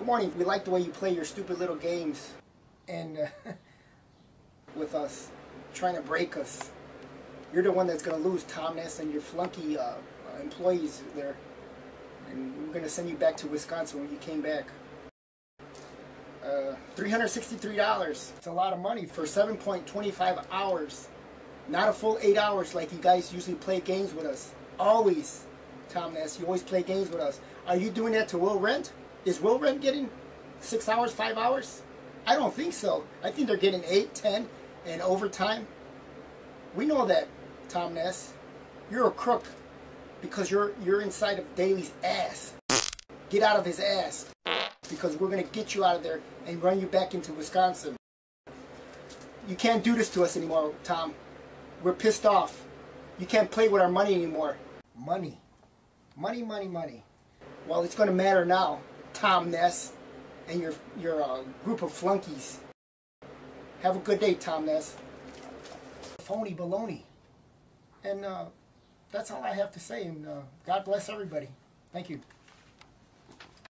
Good morning. We like the way you play your stupid little games and uh, with us, trying to break us. You're the one that's going to lose, Tom Ness, and your flunky uh, employees there. And we're going to send you back to Wisconsin when you came back. Uh, $363. It's a lot of money for 7.25 hours. Not a full eight hours like you guys usually play games with us. Always, Tom Ness, you always play games with us. Are you doing that to Will Rent? Is Will Rent getting six hours, five hours? I don't think so. I think they're getting eight, ten, and overtime. We know that, Tom Ness. You're a crook because you're you're inside of Daly's ass. Get out of his ass because we're gonna get you out of there and run you back into Wisconsin. You can't do this to us anymore, Tom. We're pissed off. You can't play with our money anymore. Money. Money, money, money. Well, it's gonna matter now, Tom Ness and your your uh, group of flunkies. Have a good day, Tom Ness. Phony baloney. And uh, that's all I have to say. And uh, God bless everybody. Thank you.